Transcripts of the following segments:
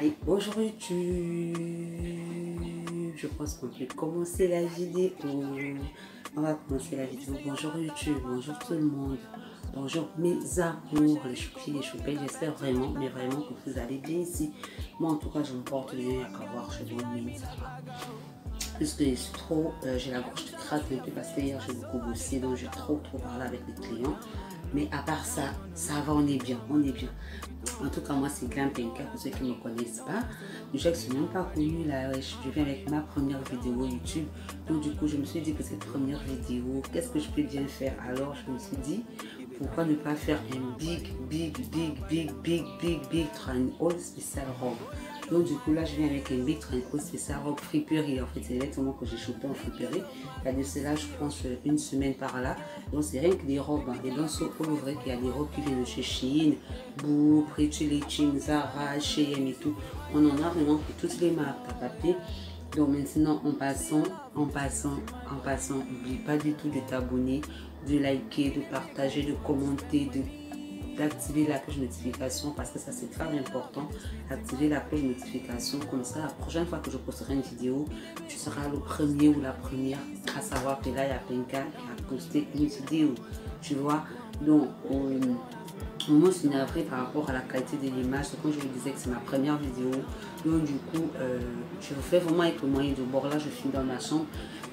Allez, bonjour YouTube. Je pense qu'on peut commencer la vidéo. On va commencer la vidéo. Bonjour YouTube, bonjour tout le monde. Bonjour mes amours, les choupis, les choupettes. J'espère vraiment, mais vraiment que vous allez bien ici. Moi en tout cas, je me porte bien. Il n'y a qu'à voir, je vais bien, ça va. Puisque je suis trop, euh, j'ai la gorge qui craque un peu parce que hier j'ai beaucoup bossé, donc j'ai trop trop parlé avec les clients. Mais à part ça, ça va, on est bien, on est bien. En tout cas, moi, c'est Glam Pinka, pour ceux qui ne me connaissent pas. Je ne même pas connue, là, je viens avec ma première vidéo YouTube. Donc, du coup, je me suis dit que cette première vidéo, qu'est-ce que je peux bien faire? Alors, je me suis dit, pourquoi ne pas faire un big, big, big, big, big, big, big train all spécial robe? Donc du coup là je viens avec un big train all spécial robe friperie. En fait c'est exactement que j'ai chopé en friperie. Là de cela je pense une semaine par là. Donc c'est rien que des robes hein. et dans ce qu'il y a des robes qui viennent de chez Shein Boo, Pretty Zara, Shein et tout. On en a vraiment pour toutes les marques à papier donc maintenant en passant en passant en passant n'oublie pas du tout de t'abonner de liker, de partager, de commenter, d'activer la cloche notification parce que ça c'est très important. Activer la cloche notification comme ça la prochaine fois que je posterai une vidéo tu seras le premier ou la première à savoir que là il y a Penka qui a posté une vidéo. Tu vois? Donc euh, moi je suis navrée par rapport à la qualité de l'image. Comme je vous disais que c'est ma première vidéo. Donc du coup euh, je fais vraiment avec le moyen de bord. Là je suis dans ma chambre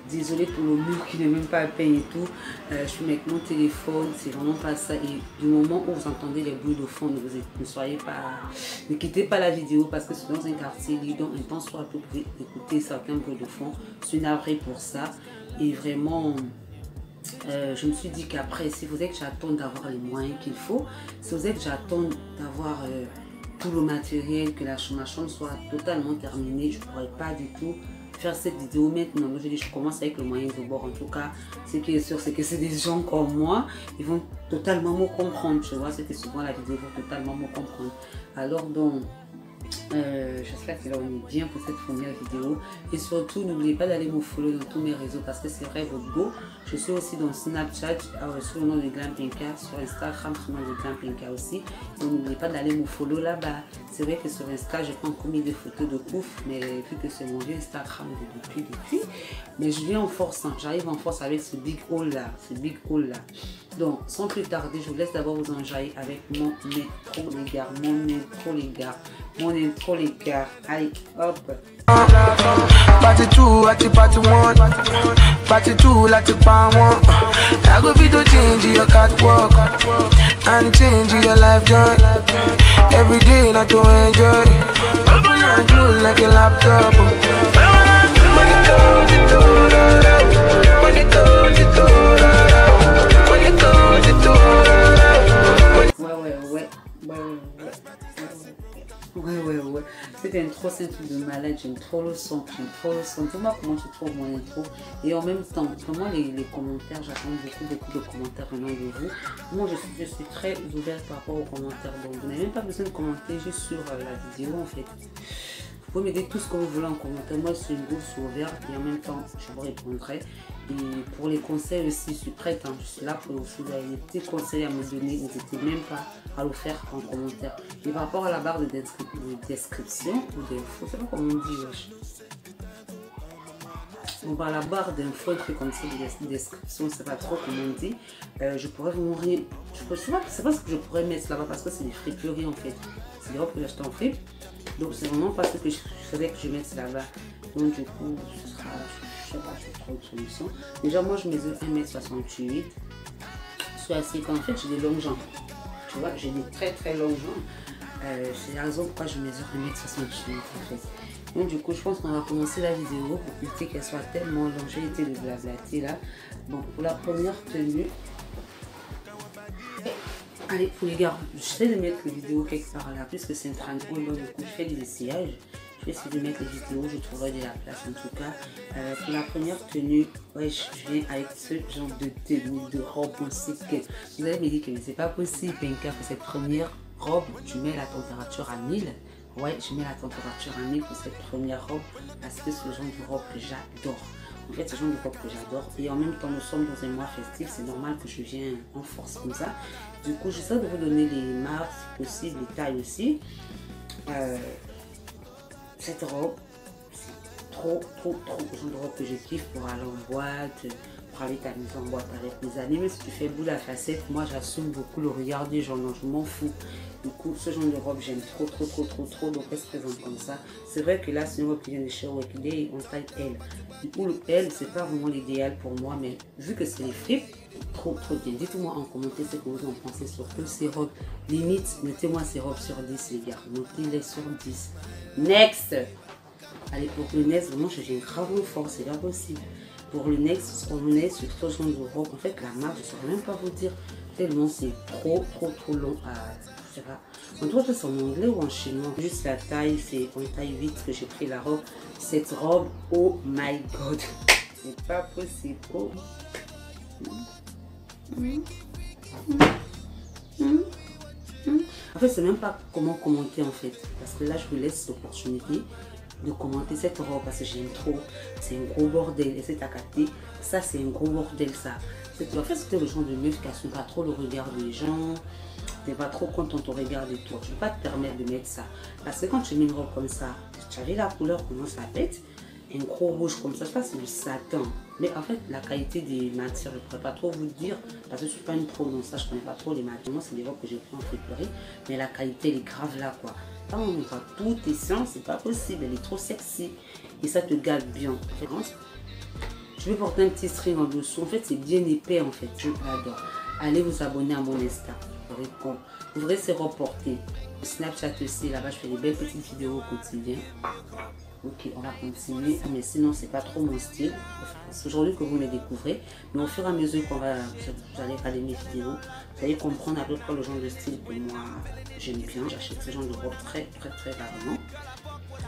Désolée pour le mur qui n'est même pas à peine et tout. Euh, je suis avec mon téléphone, c'est vraiment pas ça. Et du moment où vous entendez les bruits de fond, ne, vous, soyez pas, ne quittez pas la vidéo parce que c'est dans un quartier donc un temps soit vous pouvez écouter certains bruits de fond. Je suis navrée pour ça. Et vraiment, euh, je me suis dit qu'après, si vous êtes j'attends d'avoir les moyens qu'il faut, si vous êtes que j'attends d'avoir euh, tout le matériel, que la, chambre soit totalement terminée, je ne pourrais pas du tout faire cette vidéo maintenant. je dis, je commence avec le moyen de bord. En tout cas, ce qui est sûr, c'est que c'est des gens comme moi, ils vont totalement me comprendre. Tu vois, c'était souvent la vidéo vont totalement me comprendre. Alors, donc, euh, j'espère que là on est bien pour cette première vidéo. Et surtout n'oubliez pas d'aller me follow dans tous mes réseaux parce que c'est vrai votre go. Je suis aussi dans Snapchat euh, sous le nom de Glampinka sur Instagram sous le nom de Glampinka aussi. Donc n'oubliez pas d'aller me follow là-bas. C'est vrai que sur Insta j'ai pas encore mis des photos de pouf mais vu que c'est mon vieux Instagram depuis depuis. Mais je viens en force hein. j'arrive en force avec ce big haul là ce big haul là. Donc sans plus tarder je vous laisse d'abord vous enjailler avec mon métro les gars. Mon métro les gars mon intro les gars. Allez, hop. Oh, party 2, party party 1 Party 2, like the pan 1 I go be to change your catwalk And change your life joy Every day not to enjoy Open and close like a laptop Intro, c'est de malade. J'aime trop le son. J'aime trop le son. Dis-moi comment tu trouves mon intro. Et en même temps, vraiment les, commentaires, j'attends beaucoup, beaucoup de commentaires venant de vous. Moi, je suis, je suis très ouverte par rapport aux commentaires. Donc, vous n'avez même pas besoin de commenter juste sur euh, la vidéo en fait. Vous pouvez m'aider tout ce que vous voulez en commentaire. Moi, je suis une bourse ouverte et en même temps, je vous répondrai. Et pour les conseils aussi, je suis prête. Hein. Je là pour vous avez des conseils à me donner. N'hésitez même pas à le faire en commentaire. Et par rapport à la barre de, description ou d'infos, je sais pas comment on dit. Wesh. Donc, par la barre d'infos, un truc comme ça, de description, c'est pas trop comment on dit. Euh, je pourrais vous montrer. Je sais pas, ce que je pourrais mettre là-bas parce que c'est des friperies en fait. C'est des robes que j'ai en fripe. Donc, c'est vraiment pas ce que je savais que je mette là-bas. Donc, du coup, ce sera je sais pas, je trouve une solution. Déjà, moi, je mesure 1m68. Je suis assez, en fait, j'ai des longues jambes. Tu vois, j'ai des très très longues jambes. Euh, c'est la raison pourquoi je mesure 1m68 en fait. Donc du coup, je pense qu'on va commencer la vidéo pour éviter qu'elle soit tellement longue. J'ai été de blablater là. Bon, pour la première tenue, Allez, pour les gars, j'essaie de mettre les vidéos quelque part là, puisque c'est un train de du coup, je fais des essayages essayer de mettre les vidéos, je trouverai de la place en tout cas. Euh, pour la première tenue, ouais, je viens avec ce genre de tenue, de robe ainsi que vous allez me dire que c'est pas possible, Penka, pour cette première robe, tu mets la température à 1000. Ouais, je mets la température à 1000 pour cette première robe parce que c'est le genre de robe que j'adore. En fait, c'est le genre de robe que j'adore. Et en même temps, nous sommes dans un mois festif. C'est normal que je viens en force comme ça. Du coup, j'essaie de vous donner les marques, si possible, les tailles aussi. Euh, cette robe, c'est trop, trop, trop. De robe que je kiffe pour aller en boîte, pour aller t'amuser en boîte avec mes amis. Mais si tu fais boule à facette, moi j'assume beaucoup le regard des gens, non, je m'en fous. Du coup, ce genre de robe, j'aime trop, trop, trop, trop, trop. Donc, elle se présente comme ça. C'est vrai que là, c'est une robe qui vient de chez Day on taille L. Du coup, le L, c'est pas vraiment l'idéal pour moi, mais vu que c'est les fripes, trop, trop bien. Dites-moi en commentaire ce que vous en pensez sur que ces robes. Limite, mettez-moi ces robes sur 10, les gars. Notez-les sur 10. Next Allez, pour le next, vraiment, j'ai une grave force, c'est pas possible. Pour le next, on est sur ce genre de robe. En fait, la marque, je ne saurais même pas vous dire tellement c'est trop, trop, trop long à on doit c'est en anglais ou en chinois. Juste la taille, c'est en taille 8 que j'ai pris la robe. Cette robe, oh my god. C'est pas possible. Oh. En fait, c'est même pas comment commenter en fait. Parce que là, je vous laisse l'opportunité de commenter cette robe parce que j'aime trop. C'est un gros bordel. Et c'est à. Ça, c'est un gros bordel, ça. En fait, c'était le genre de meuf qui assume pas trop le regard des gens pas trop content au regard de toi. Je ne peux pas te permettre de mettre ça. Parce que quand tu mets une robe comme ça, tu as vu la couleur, comment ça pète? Un gros rouge comme ça, pas c'est du satin. Mais en fait, la qualité des matières, je ne pourrais pas trop vous dire. Parce que je ne suis pas une pro dans ça, je ne connais pas trop les matières. Moi, c'est des robes que j'ai pris en friperie. Mais la qualité, elle est grave là, quoi. Tout est sans, c'est pas possible. Elle est trop sexy. Et ça te garde bien. Je vais porter un petit string en dessous. En fait, c'est bien épais, en fait. Je l'adore. Allez vous abonner à mon Insta. Vous verrez c'est reporté. Snapchat aussi, là-bas, je fais des belles petites vidéos au quotidien. Ok, on va continuer. Mais sinon, c'est pas trop mon style. C'est aujourd'hui que vous me découvrez. Mais au fur et à mesure qu'on va, allez regarder mes vidéos, vous allez comprendre à peu près le genre de style que moi j'aime bien. J'achète ce genre de robe très, très, très rarement.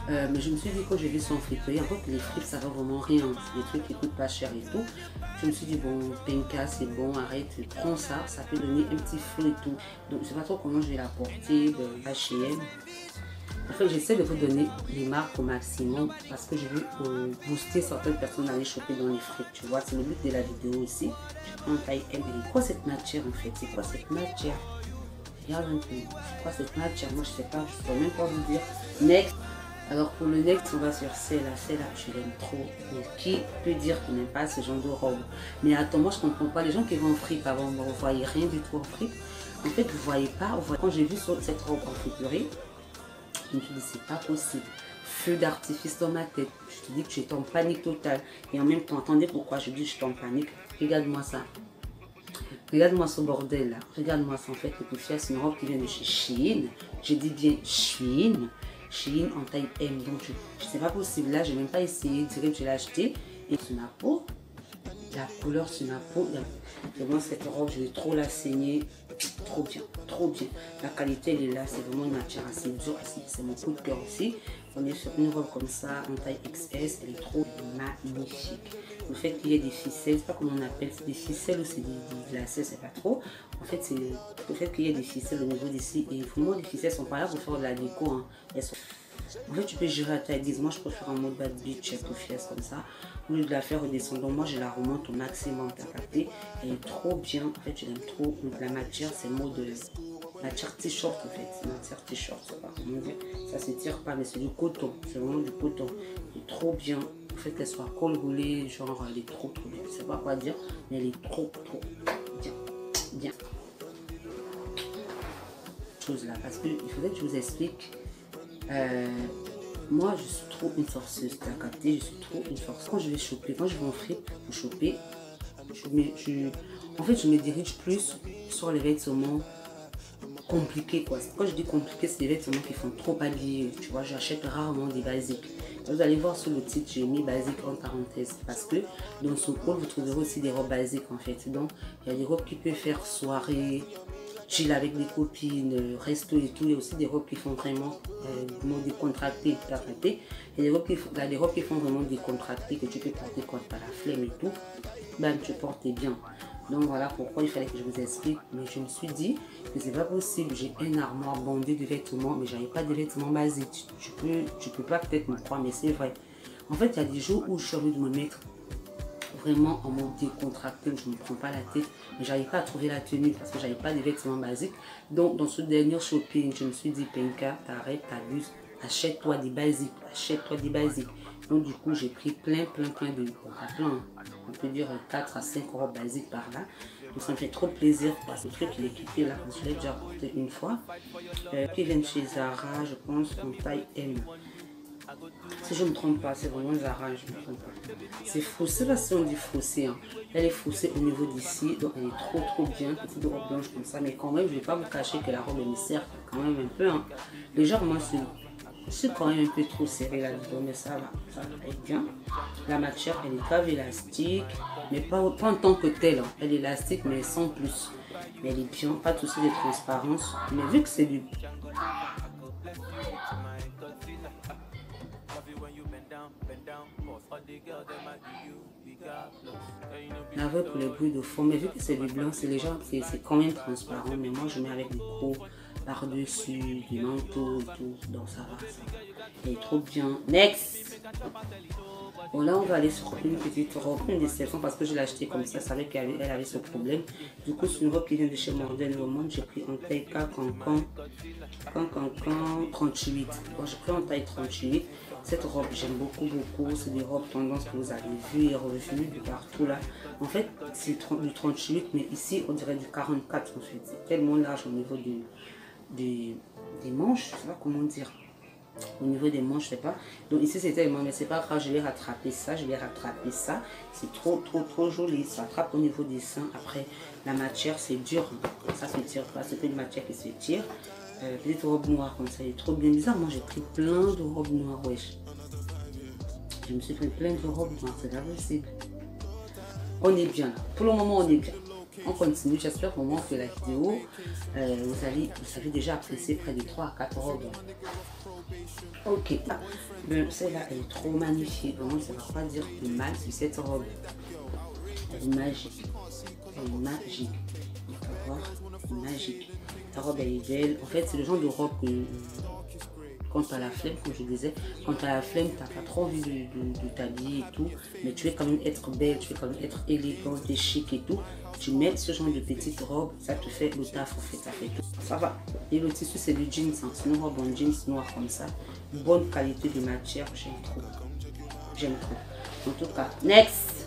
Euh, mais je me suis dit, quand j'ai vu son friperie, en fait, les fripes, ça va vraiment rien. C'est des trucs qui coûtent pas cher et tout. Je me suis dit, bon, Penka, c'est bon, arrête, prends ça. Ça peut donner un petit flou et tout. Donc, je sais pas trop comment je vais la porter de H&M. En fait, j'essaie de vous donner les marques au maximum parce que je veux euh, booster certaines personnes à aller choper dans les frites, tu vois. C'est le but de la vidéo aussi. Prends taille M. C'est quoi cette matière en fait? C'est quoi cette matière? Regarde un peu. C'est quoi cette matière? Moi, je sais pas. Je ne peux même pas vous dire. Next. Alors pour le next, on va sur celle-là. Celle-là, je l'aime trop. Mais qui peut dire qu'il n'aime pas ce genre de robe? Mais attends, moi, je comprends pas. Les gens qui vont en fripe avant, vous ne voyez rien du tout en fripe. En fait, vous voyez pas. Quand j'ai vu cette robe en friperie, je me suis dit, c'est pas possible. Feu d'artifice dans ma tête. Je te dis que j'étais en panique totale. Et en même temps, attendez pourquoi je dis que j'étais en panique. Regarde-moi ça. Regarde-moi ce bordel là. Regarde-moi ça en fait. C'est une robe qui vient de chez Shein. Je dis bien Shein. Shein en taille M. Donc, je, sais pas possible. Là, j'ai même pas essayé. Que je l'ai acheté. Et sur ma peau, la couleur sur ma peau, cette robe, je vais trop la saigner. Trop bien, trop bien. La qualité, elle est là. C'est vraiment une matière assez dure. C'est mon coup de cœur aussi. On est sur une robe comme ça, en taille XS. Elle est trop magnifique. Le fait qu'il y ait des ficelles, c'est pas comment on appelle, c'est des ficelles ou c'est des, des glacés, c'est pas trop. En fait, c'est le fait qu'il y ait des ficelles au niveau d'ici. Et vraiment, les ficelles sont pas là pour faire de la déco. Hein. En fait, tu peux gérer à ta guise. Moi, je préfère un mode bad bitch, tout fiesse comme ça. Au lieu de la faire redescendre, moi, je la remonte au maximum. T'as Elle est trop bien. En fait, je l'aime trop. Donc, la matière, c'est mode de matière t-shirt, en fait. C'est matière t-shirt, Ça se tire pas, mais c'est du coton. C'est vraiment du coton. Elle est trop bien. En fait, qu'elle soit col roulée, genre, elle est trop, trop bien. Je sais pas quoi dire, mais elle est trop, trop bien. Bien. Chose là, parce qu'il faudrait que je vous explique euh, moi, je suis trop une forceuse, t'as capté, je suis trop une forceuse. Quand je vais choper, quand je vais en fripe pour choper, je, en fait, je me dirige plus sur les vêtements compliqués. Quoi. Quand je dis compliqués, c'est des vêtements qui font trop habiller. Tu vois, j'achète rarement des basiques. Vous allez voir sur le titre, j'ai mis basique en parenthèse parce que dans ce col, vous trouverez aussi des robes basiques en fait. Donc, il y a des robes qui peuvent faire soirée, chill avec des copines, resto et tout. Il y a aussi des robes qui font vraiment euh, décontracté, Il y a des robes, qui font, robes qui font vraiment décontracté, que tu peux porter quand tu as la flemme et tout. Ben, tu portes bien. Donc voilà pourquoi il fallait que je vous explique. Mais je me suis dit que c'est pas possible. J'ai un armoire bondé de vêtements, mais j'avais pas de vêtements basiques. Tu, peux, tu peux pas peut-être me croire, mais c'est vrai. En fait, il y a des jours où je suis envie de me mettre vraiment en mode décontracté, je ne me prends pas la tête, mais j'arrive pas à trouver la tenue parce que j'avais pas de vêtements basiques. Donc dans ce dernier shopping, je me suis dit, Penka, t'arrêtes, t'abuses, achète-toi des basiques, achète-toi des basiques. Donc du coup, j'ai pris plein, plein, plein de plein, on peut dire 4 à 5 robes basiques par là. Donc ça me fait trop plaisir parce que le truc il est quitté là, je l'ai déjà porté une fois. Euh, puis il vient de chez Zara, je pense, en taille M. Si je ne me trompe pas, c'est vraiment Zara, je me trompe pas. C'est faussé, là si on dit faussé. Hein. Elle est faussée au niveau d'ici, donc elle est trop trop bien, petite robe blanche comme ça. Mais quand même, je ne vais pas vous cacher que la robe elle me sert quand même un peu. Hein. Légèrement, c'est quand même un peu trop serré là-dedans, mais ça va, ça va être bien. La matière, elle est grave élastique, mais pas, pas en tant que telle. Hein. Elle est élastique, mais sans plus. Mais elle est bien, pas tout de transparence. Mais vu que c'est du Navré pour les bruits de fond, mais vu que c'est du blanc, c'est déjà, c'est quand même transparent. Mais moi, je mets avec des gros par-dessus, du manteau et tout. Donc ça va, ça va. est trop bien. Next Bon là on va aller sur une petite robe, une déception parce que je l'ai acheté comme ça, je savais qu'elle avait, ce problème. Du coup c'est une robe qui vient de chez Morden Monde, j'ai pris en taille K cancan, cancan 38. Bon j'ai pris en taille 38. Cette robe, j'aime beaucoup, beaucoup. C'est des robes tendance que vous avez vues et revues de partout là. En fait, c'est du 38, mais ici, on dirait du 44 en fait. C'est tellement large au niveau du, des, manches, je sais pas comment dire. Au niveau des manches, je sais pas. Donc ici, c'est tellement, mais c'est pas grave, je vais rattraper ça, je vais rattraper ça. C'est trop, trop, trop joli. Ça attrape au niveau des seins. Après, la matière, c'est dur. Ça se tire pas. C'est une matière qui se tire. Euh, petite robe noire comme ça, elle est trop bien bizarre. Moi, j'ai pris plein de robes noires, wesh. Je me suis pris plein de robes noires, c'est pas possible. On est bien Pour le moment, on est bien. On continue. J'espère qu'au moment que la vidéo, euh, vous, allez, vous avez déjà apprécié près de 3 à 4 robes. Ok. Ah, celle-là, elle est trop magnifique. Vraiment, ça ne va pas dire de mal sur cette robe. Elle est magique. Elle est magique. On peut voir. Magique. La robe, elle est belle. En fait, c'est le genre de robe que quand tu as la flemme, comme je disais, quand tu as la flemme, tu pas trop envie de, t'habiller et tout, mais tu veux quand même être belle, tu veux quand même être élégante et chic et tout, tu mets ce genre de petite robe, ça te fait le taf en fait, ça fait tout. Ça va. Et le tissu, c'est du jeans, hein. c'est une robe en jeans noir comme ça. Bonne qualité de matière, j'aime trop. J'aime trop. En tout cas, next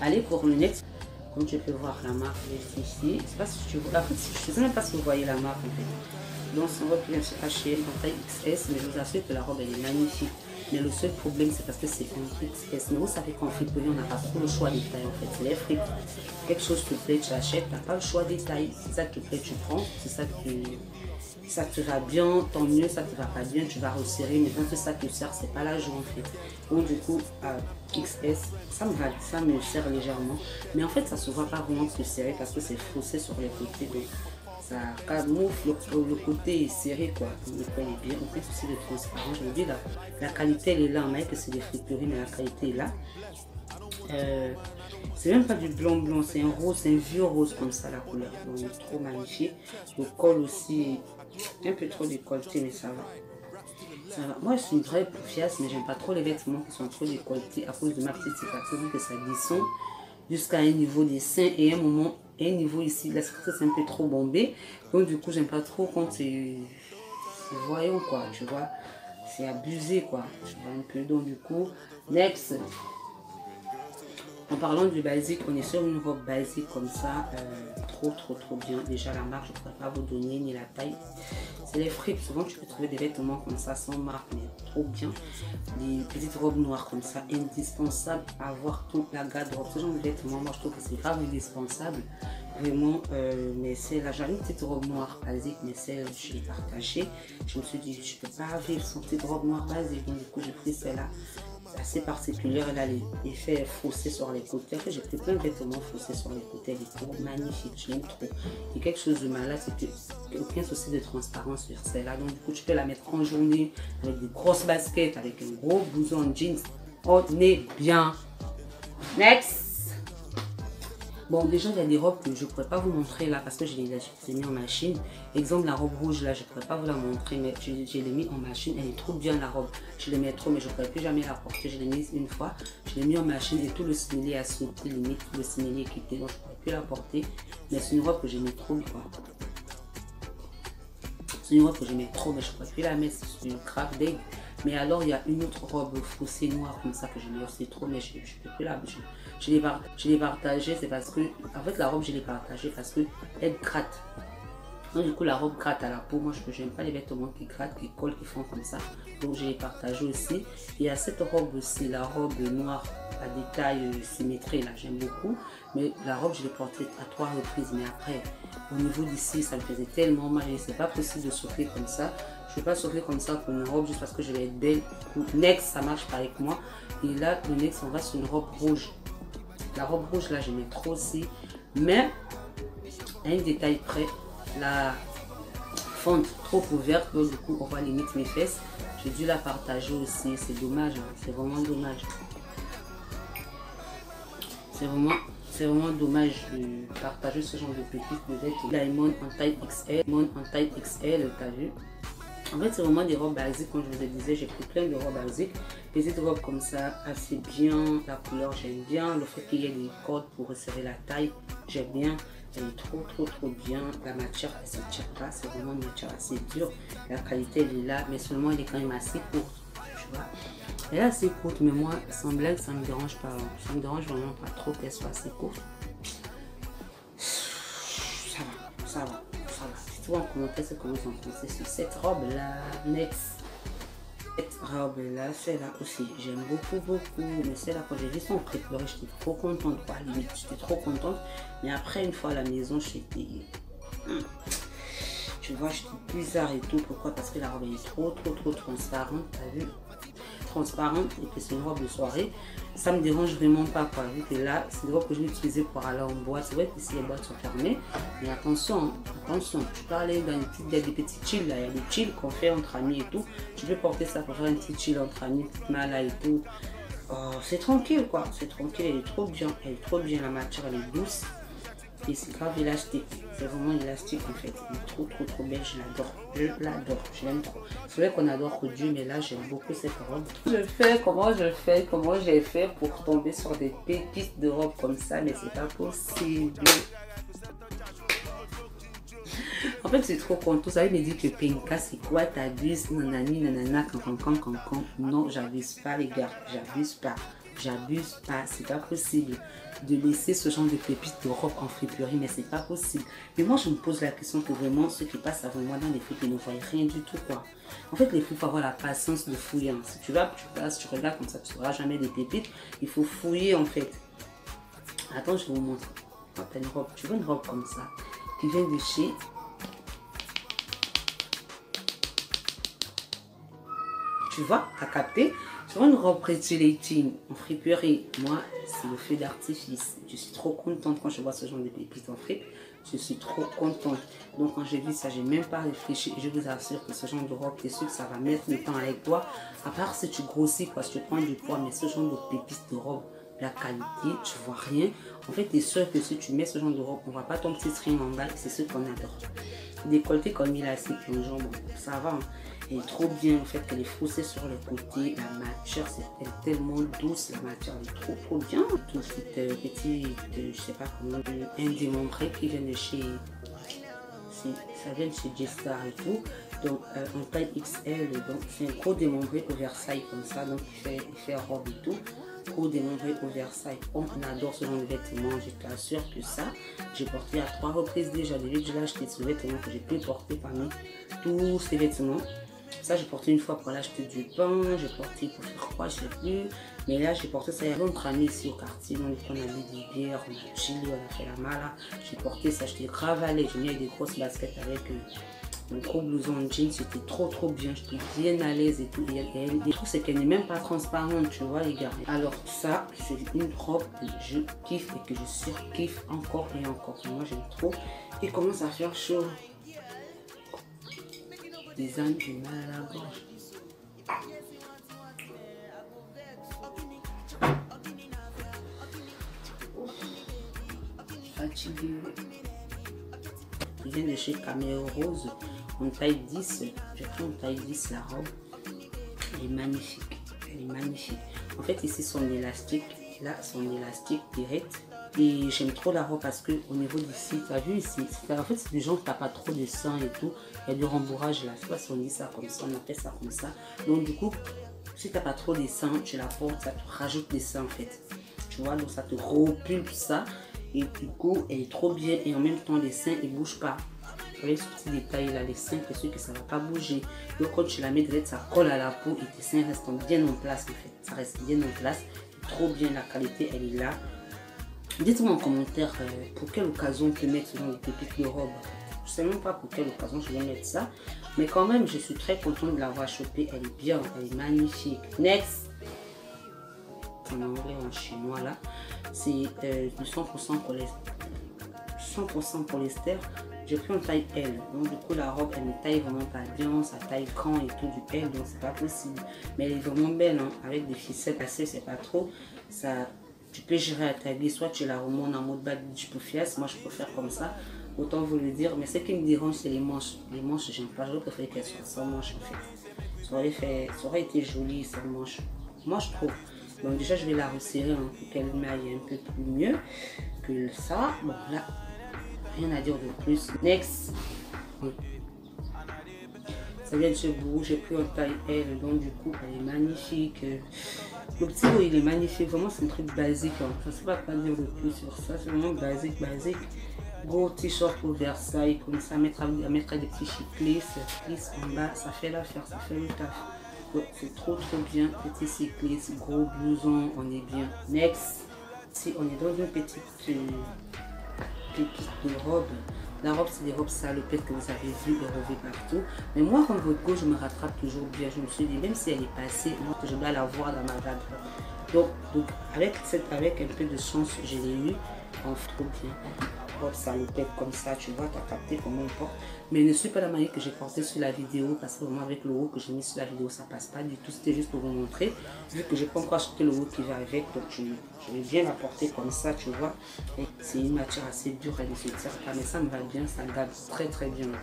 Allez pour le next. Comme tu peux voir la marque ici. Je sais pas si tu vois. Fait, je sais même pas si vous voyez la marque en fait. Donc c'est une robe vient chez H&M en taille XS, mais je vous assure que la robe elle est magnifique. Mais le seul problème c'est parce que c'est en XS. Mais vous savez qu'en friperie on n'a pas trop le choix des tailles en fait. C'est les fripes. Quelque chose te plaît, tu achètes, tu n'as pas le choix des tailles. Si ça te plaît, tu prends. Si ça te ça te va bien, tant mieux, ça te va pas bien, tu vas resserrer, mais quand ça te sert, c'est pas la joie en fait. Donc du coup, XS, ça me ça me sert légèrement, mais en fait ça se voit pas vraiment se serrer parce que c'est faussé sur les côtés, donc ça camoufle le, côté serré quoi. Le poil est bien, en fait aussi le transparent, je vous dis la, la qualité elle est là, a que c'est des friteries, mais la qualité est là. Euh, c'est même pas du blanc blanc, c'est un rose, c'est un vieux rose comme ça la couleur. Donc trop magnifique. Le col aussi un peu trop décolleté, mais ça va. Ça va. Moi, je suis une vraie poufiasse, mais j'aime pas trop les vêtements qui sont trop décolletés à cause de ma petite cicatrice, que ça descend jusqu'à un niveau des seins et un moment, un niveau ici, la cicatrice est un peu trop bombée. Donc, du coup, j'aime pas trop quand c'est voyons quoi, tu vois. C'est abusé, quoi. Vois un peu. Donc, du coup, next. En parlant du basique, on est sur une robe basique comme ça. Euh, trop, trop, trop bien. Déjà, la marque, je ne pourrais pas vous donner, ni la taille. C'est les fripes. Souvent, tu peux trouver des vêtements comme ça, sans marque, mais trop bien. Des petites robes noires comme ça, indispensable à avoir toute la garde-robe. Ce genre de vêtements, moi, je trouve que c'est grave indispensable. Vraiment, euh, mais c'est j'avais une petite robe noire basique, mais celle, je l'ai partagée. Je me suis dit, je peux pas vivre sans petite robe noire basique. Donc, du coup, j'ai pris celle-là assez particulière. Elle a l'effet faussé sur les côtés. J'ai pris plein de vêtements faussés sur les côtés. Elle est trop magnifique. Je l'aime trop. Et quelque chose de malade, c'est aucun souci de transparence sur celle-là. Donc, du coup, tu peux la mettre en journée avec des grosses baskets, avec un gros blouson en jeans. On est bien. Next! Bon, déjà, il y a des robes que je ne pourrais pas vous montrer là parce que je les ai mis en machine. Exemple, la robe rouge là, je ne pourrais pas vous la montrer, mais je, l'ai mis en machine. Elle est trop bien la robe. Je l'ai mets trop, mais je ne pourrais plus jamais la porter. Je l'ai mise une fois. Je l'ai mis en machine et tout le simili a sauté, limite tout le simili est quitté. Donc, je ne pourrais plus la porter. Mais c'est une robe que j'aime trop quoi. C'est une robe que j'aimais trop, mais je ne pourrais plus la mettre sur une craft day. Mais alors, il y a une autre robe faussée noire comme ça que j'aimais aussi trop, mais je ne peux plus la je, je l'ai partagée, c'est parce que, en fait, la robe, je l'ai partagée parce que elle gratte. Donc, du coup, la robe gratte à la peau. Moi, je n'aime pas les vêtements qui grattent, qui collent, qui font comme ça. Donc, je l'ai partagée aussi. Et a cette robe aussi, la robe noire à détail euh, symétrique, là, j'aime beaucoup. Mais la robe, je l'ai portée à trois reprises. Mais après, au niveau d'ici, ça me faisait tellement mal. Et c'est pas possible de souffler comme ça. Je ne vais pas souffler comme ça pour une robe juste parce que je vais être belle. Next, ça marche pas avec moi. Et là, le next, on va sur une robe rouge. La robe rouge, là, j'aimais trop aussi. Mais, un détail près, la fente trop ouverte. Donc, du coup, on voit limite mes fesses. J'ai dû la partager aussi. C'est dommage. Hein. C'est vraiment dommage. C'est vraiment c'est vraiment dommage de partager ce genre de petites de vêtements. Là, il en taille XL, en taille XL, t'as vu? En fait, c'est vraiment des robes basiques, comme je vous ai dit, j'ai pris plein de robes basiques. Petites robes comme ça, assez bien, la couleur, j'aime bien. Le fait qu'il y ait des cordes pour resserrer la taille, j'aime bien. Est trop, trop, trop bien. La matière, elle ne se tire pas. C'est vraiment une matière assez dure. La qualité, elle est là, mais seulement, elle est quand même assez courte. Tu vois elle est assez courte, mais moi, sans blague, ça me dérange pas. Ça me dérange vraiment pas trop qu'elle soit assez courte. En commentaire ce que vous en pensez sur cette robe-là, next. Cette robe-là, celle-là aussi, j'aime beaucoup, beaucoup. Mais celle-là, quand j'ai vu son prix j'étais trop contente. Quoi. Limite, j'étais trop contente. Mais après, une fois à la maison, j'étais... Hmm, tu vois, j'étais bizarre et tout. Pourquoi? Parce que la robe est trop, trop, trop transparente. T'as vu? Transparente et que c'est une robe de soirée, ça me dérange vraiment pas quoi. Vu que là, c'est une robe que je vais utiliser pour aller en boîte. C'est vrai que si les boîtes sont fermées, mais attention, attention, tu peux aller dans une petite, y a des petits chills là, il y a des chills qu'on fait entre amis et tout. Tu peux porter ça pour faire un petit chill entre amis, petite et tout. Oh, c'est tranquille quoi, c'est tranquille, elle est trop bien, elle est trop bien, la matière elle est douce. Et c'est grave élastique. C'est vraiment élastique en fait. Il est trop trop trop belle. Je l'adore. Je l'adore. Je l'aime trop. C'est vrai qu'on adore Dieu, mais là j'aime beaucoup cette robe. Je fais, comment je fais, comment j'ai fait pour tomber sur des pépites de robe comme ça, mais c'est pas possible. En fait, c'est trop content. Savez me dire que Penka, c'est quoi T'abuses, nanani, nanana, cancan, cancan. Non, j'abuse pas, les gars. J'abuse pas. J'abuse pas. C'est pas possible de laisser ce genre de pépites de robe en friperie, mais c'est pas possible. Mais moi, je me pose la question que vraiment, ceux qui passent avant moi dans les fripes, ils ne voient rien du tout, quoi. En fait, les faut avoir la patience de fouiller. Hein. Si tu vas, tu passes, tu regardes comme ça, tu ne sauras jamais des pépites. Il faut fouiller, en fait. Attends, je vous as une robe, tu veux une robe comme ça, qui vient de chez tu vois, à capter. Sur une robe Pretty en friperie, moi, c'est le feu d'artifice. Je suis trop contente quand je vois ce genre de pépites en fripe. Je suis trop contente. Donc, quand j'ai vu ça, j'ai même pas réfléchi. je vous assure que ce genre de robe, t'es sûr que ça va mettre le temps avec toi. À part si tu grossis, quoi, si tu prends du poids, mais ce genre de pépites de robe, la qualité, tu vois rien. En fait, tu es sûr que si tu mets ce genre de robe, on voit pas ton petit string en bas. C'est ce qu'on adore. Décolleté comme il a assez plongeant, bon, ça va. Hein. Elle est trop bien en fait, elle est faussée sur les côtés. La matière, c'est tellement douce. La matière est trop trop bien. Tout ce petit, euh, je sais pas comment, un démembré qui vient de chez, ça vient de chez G-Star et tout. Donc euh, en taille XL, donc c'est un gros démembré au Versailles comme ça. Donc il fait, robe et tout gros démembré au Versailles. On adore ce genre de vêtements, je t'assure que ça, j'ai porté à trois reprises déjà. Déjà, je l'ai acheté ce vêtement que j'ai pu porter parmi tous ces vêtements. Ça, j'ai porté une fois pour l'acheter du pain, j'ai porté pour faire quoi, je sais plus. Mais là, j'ai porté ça. Il y a notre ami ici au quartier, on a des bières, on a chillé, on a fait la mala. J'ai porté ça, j'étais grave J'ai mis des grosses baskets avec euh, un gros blouson en jeans. C'était trop, trop bien. J'étais bien à l'aise et tout. Et, le truc, c'est qu'elle n'est même pas transparente, tu vois, les gars. Alors, ça, c'est une robe que je kiffe et que je surkiffe encore et encore. Moi, j'aime trop. Et commence à faire chaud des ânes du mal à la gorge. Fatigué. Vient de chez Caméo Rose en taille 10. J'ai pris en taille 10 la robe. Elle est magnifique. Elle est magnifique. En fait, ici, son élastique. Là, son élastique direct. Et j'aime trop la robe parce que au niveau d'ici, tu as vu ici, en fait c'est des gens qui n'ont pas trop de sein et tout. Il y a du rembourrage là, je on dit ça comme ça, on appelle ça comme ça. Donc du coup, si tu n'as pas trop de seins, tu la portes, ça te rajoute des seins en fait. Tu vois, donc ça te repulpe ça. Et du coup, elle est trop bien et en même temps les seins ils bougent pas. Avec ce petit détail là, les seins, c'est sûr que ça va pas bouger. Donc quand tu la mets direct, ça colle à la peau et tes seins restent bien en place en fait. Ça reste bien en place. Trop bien, la qualité elle est là. Dites-moi en commentaire euh, pour quelle occasion tu mets ce genre de de robe. Je sais même pas pour quelle occasion je vais mettre ça. Mais quand même, je suis très contente de l'avoir chopée. Elle est bien, elle est magnifique. Next En anglais, en chinois là. C'est euh, du 100% polyester. 100% polyester. J'ai pris en taille L. Donc du coup, la robe, elle me taille vraiment pas bien. Ça taille grand et tout du L. Donc c'est pas possible. Mais elle est vraiment belle. Hein. Avec des ficelles assez, c'est pas trop. Ça tu peux gérer à ta vie, soit tu la remontes en mode bad du fias, moi je préfère comme ça, autant vous le dire, mais ce qui me dérange c'est les manches, les manches j'aime pas, je préfère qu'elles soient sans manches en fait. Ça aurait, fait, ça aurait été joli sans manches, moi je trouve. Donc déjà je vais la resserrer hein, pour qu'elle m'aille un peu plus mieux que ça. Bon là, rien à dire de plus. Next. Ça vient de chez vous, j'ai pris en taille L, donc du coup elle est magnifique. Le petit haut, il est magnifique. Vraiment, c'est un truc basique. Hein. Je ne sais pas dire de plus sur ça. C'est vraiment basique, basique. Gros t-shirt Versailles, comme ça, mettre, mettre des petits cyclistes, cyclistes en bas, ça fait l'affaire, ça fait le taf. C'est trop trop bien. Petit cycliste, gros blouson, on est bien. Next, si on est dans une petite, euh, petite robe la robe, c'est des robes salopettes que vous avez vues et revues partout. Mais moi, comme votre go, je me rattrape toujours bien. Je me suis dit, même si elle est passée, moi, je dois la voir dans ma vague. Donc, donc avec, avec un peu de chance, je l'ai eu. On trop bien robe salopette comme ça, tu vois, tu as capté comment on porte. Mais ne suis pas la manière que j'ai porté sur la vidéo parce que vraiment avec le haut que j'ai mis sur la vidéo, ça passe pas du tout. C'était juste pour vous montrer. Vu que j'ai pas encore acheté le haut qui va avec, donc je, vais bien la porter comme ça, tu vois. C'est une matière assez dure, elle ne mais ça me va bien, ça garde très très bien le.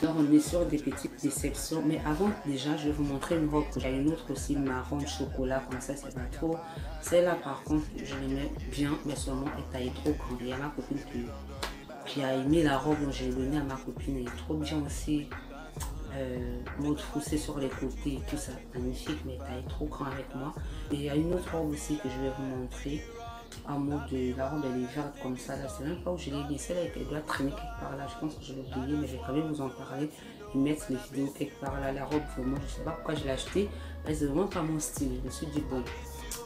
Alors on est sur des petites déceptions. Mais avant déjà, je vais vous montrer une robe. J'ai une autre aussi marron chocolat, comme ça c'est pas trop. Celle-là par contre, je l'aimais bien, mais seulement elle taille trop grande. Il y a ma copine qui, a aimé la robe, donc j'ai donné à ma copine. Elle est trop bien aussi. Euh, mode foussé sur les côtés et tout ça, magnifique, mais taille trop grand avec moi. Et il y a une autre robe aussi que je vais vous montrer en mode de la robe elle est verte comme ça là c'est même pas où je l'ai mis celle-là elle doit traîner quelque part là je pense que je l'ai oublié mais je vais quand même vous en parler et mettre les vidéos quelque part là la robe vraiment je sais pas pourquoi je l'ai acheté mais c'est vraiment pas mon style je me suis dit bon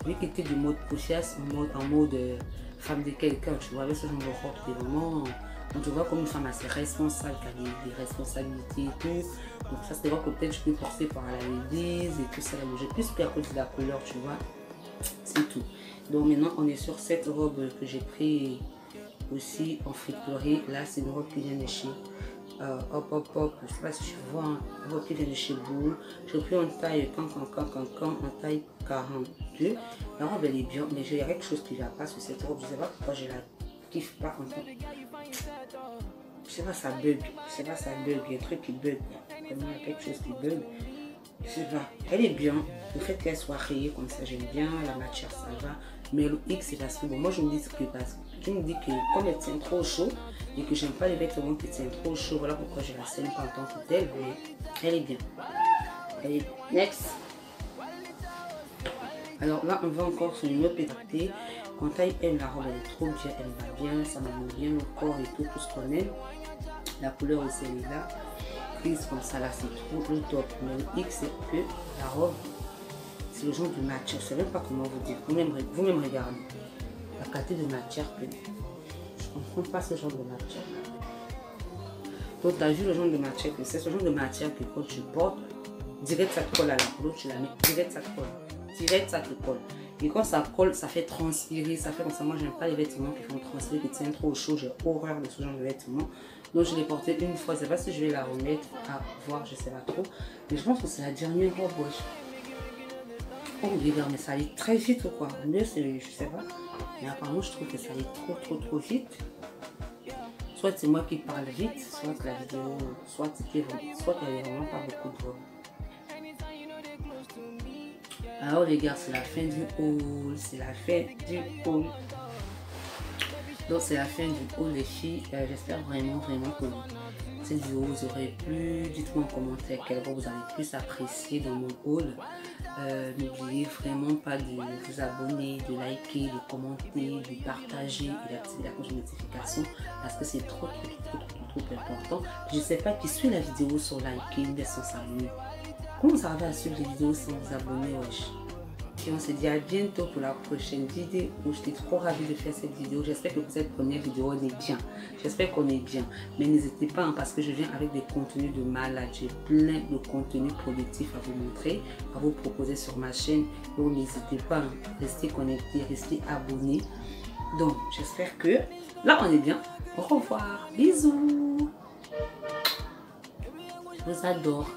vu qu'il était du mode pochasse en mode, en mode euh, femme de quelqu'un tu vois avec ce genre de robe vraiment on te voit comme une femme assez responsable qui a des, responsabilités et tout donc ça c'est vrai que peut-être je peux porter par la l'église et tout ça mais j'ai plus cause de la couleur tu vois c'est tout donc maintenant, on est sur cette robe que j'ai pris aussi en friterie. Là, c'est une robe qui vient de chez euh, hop hop hop. Je sais pas si tu vois, une robe qui vient de chez Boulle. J'ai pris en taille quand quand quand quand en taille 42. La robe, elle est bien, mais j'ai quelque chose qui va pas sur cette robe. Je sais pas pourquoi je la kiffe pas en fait. Je sais pas, ça bug. Je sais pas, ça bug. Il y a un truc qui bug. il y a quelque chose qui bug. Je pas. Elle est bien. Le fait qu'elle soit rayée comme ça, j'aime bien. La matière, ça va. Mais le X, c'est parce que bon, moi, je me dis que parce que me dis que comme elle tient trop chaud et que j'aime pas les vêtements qui tiennent trop chaud, voilà pourquoi je la scène pas en tant que telle. Mais elle est bien. Elle est next. Alors là, on va encore sur une autre pétalité. Quand taille M, la robe, elle est trop bien, elle va bien, ça m'amène bien le corps et tout, tout ce qu'on aime. La couleur aussi, elle est là. Comme ça, là, c'est trop le top. Mais le X, c'est que la robe, c'est le genre de matière. Je ne sais même pas comment vous dire. Vous-même vous regardez. La qualité de matière que je comprends pas ce genre de matière. Donc, tu as vu le genre de matière que c'est ce genre de matière que quand tu portes, direct ça te colle à la peau, tu la mets, direct ça te colle. Direct ça te colle. Et quand ça colle, ça fait transpirer, ça fait comme ça. Moi, j'aime pas les vêtements qui font transpirer, qui tiennent trop chaud. J'ai horreur de ce genre de vêtements. Donc, je l'ai porté une fois. Je sais pas si je vais la remettre à voir, je sais pas trop. Mais je pense que c'est la dernière robe, Oh, regarde, mais ça allait très vite quoi? Mieux, c'est, je sais pas. Mais apparemment, je trouve que ça allait trop, trop, trop vite. Soit c'est moi qui parle vite, soit la vidéo, soit soit n'y avait vraiment pas beaucoup de voix. Alors les gars, c'est la fin du haul, c'est la fin du haul. Donc c'est la fin du haul les filles. Euh, j'espère vraiment, vraiment que cette vidéo vous aurait plu. Dites-moi en commentaire quel vous avez plus apprécié dans mon haul. Euh, n'oubliez vraiment pas de vous abonner, de liker, de commenter, de partager et d'activer la cloche de notification parce que c'est trop, trop, trop, trop, trop, important. Je ne sais pas qui suit la vidéo sans liker mais sans s'abonner. Ça va suivre les vidéos sans vous abonner, wesh? Et on se dit à bientôt pour la prochaine vidéo. J'étais trop ravie de faire cette vidéo. J'espère que pour cette première vidéo, on est bien. J'espère qu'on est bien. Mais n'hésitez pas hein, parce que je viens avec des contenus de malade. J'ai plein de contenus productifs à vous montrer, à vous proposer sur ma chaîne. Donc n'hésitez pas, hein, restez connectés, restez abonnés. Donc j'espère que là on est bien. Au revoir. Bisous. Je vous adore.